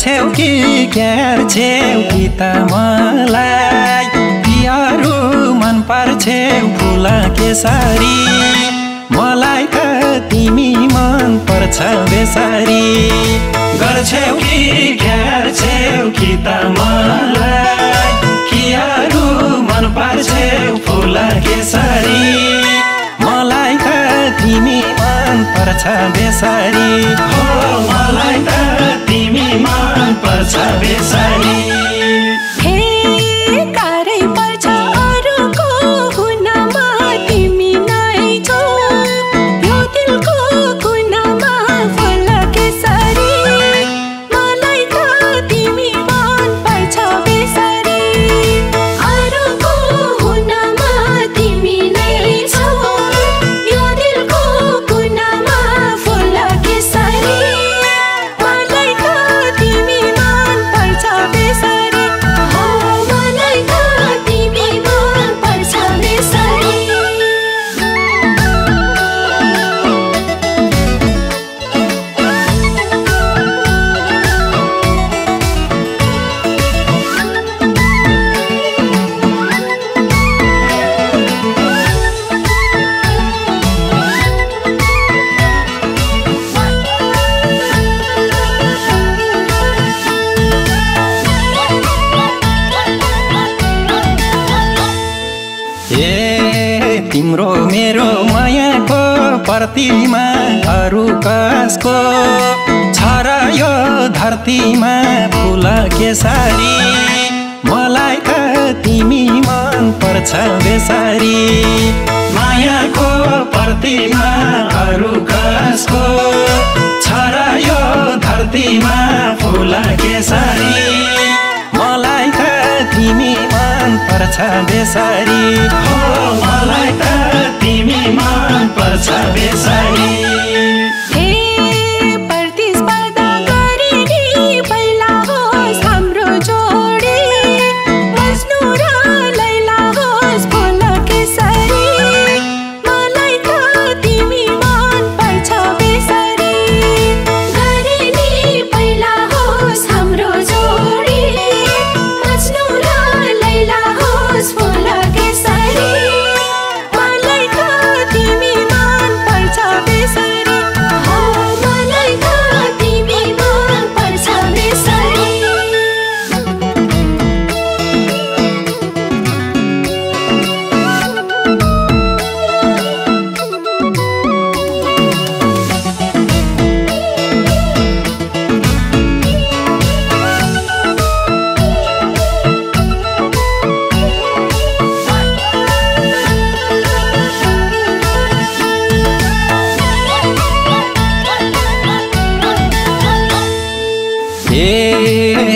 गर्छौ कि क्यार छेउ कि त मलाई? तिहारु मन पर्छौ फुल केसरी। मलाई त तिमी मन पर्छ बेसरी। गर्छौ कि क्यार छेउ कि त मलाई? कियारु मन पर्छौ फुल केसरी। मलाई त तिमी मन पर्छ बेसरी। पर्छ बेसरी तिम्रो मेरो मायाको प्रतिमा अरू कसको? छ र यो धरतीमा फुल केसरी मलाई त तिमी मन पर्छ बेसरी। मायाको प्रतिमा अरू कसको? छ र यो धरतीमा फुल केसरी बेसरी हो मलाई त तिमी मन पर्छ बेसरी।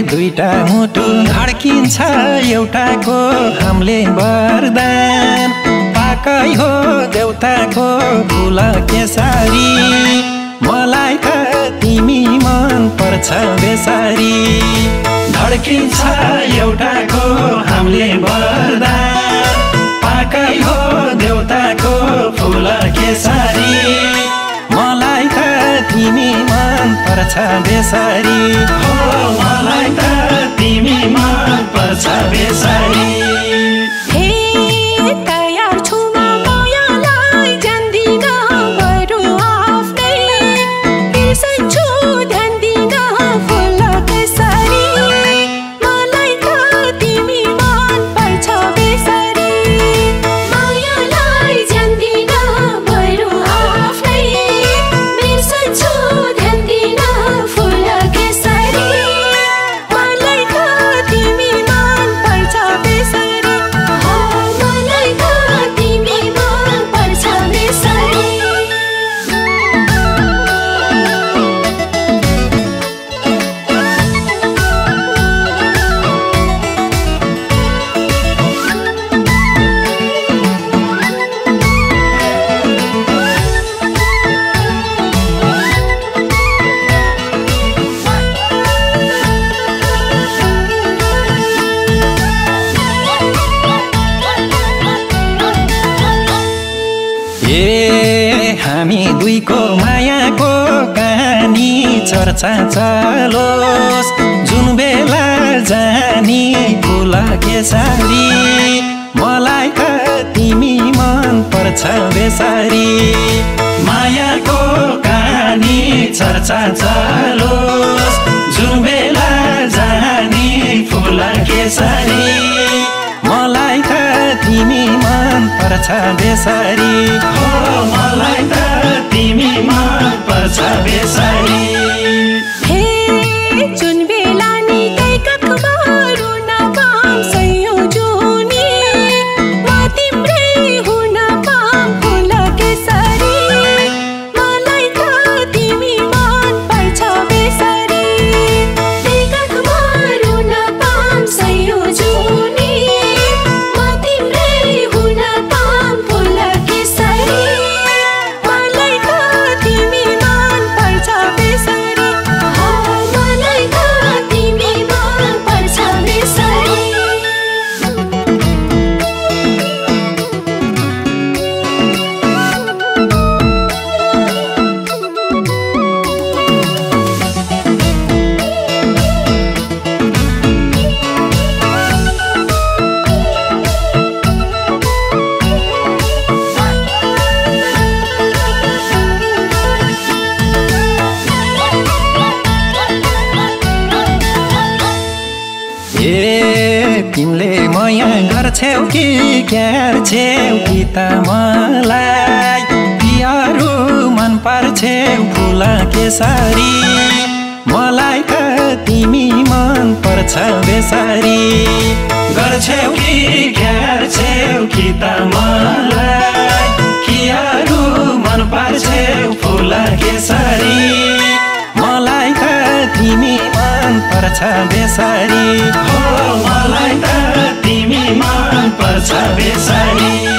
दुईटा मुटु धड्किन्छ एउटाको हामीले वरदान। पाकै हो देउताको फुल केसरी। मलाई त तिमी मन पर्छ बेसरी। धड्किन्छ एउटाको हामीले वरदान। पाकै हो देउताको फुल केसरी। पर्छ बेसरी। हो मलाई त तिमी मन पर्छ बेसरी। हामी दुईको मायाको कहानी चर्चा चलोस्। जुन बेला जानी फुल केसारी मलाई त तिमी मन पर्छ बेसारी। मायाको कहानी चर्चा चलोस्। पर्छ बेसारी। मलाई त तिमी मन पर्छ बेसारी। तिमीले माया गर्छौ कि ग्यार्छौ कि त मलाई? तिहारू मन पर्छौ फुल केसरी। मलाई त तिमी मन पर्छ बेसारी। गर्छौ कि ग्यार्छौ कि त मलाई? कियारू मन पर्छौ फुल केसरी। पर्छ बेसारी। हो मलाई त तिमी मन पर्छ बेसारी।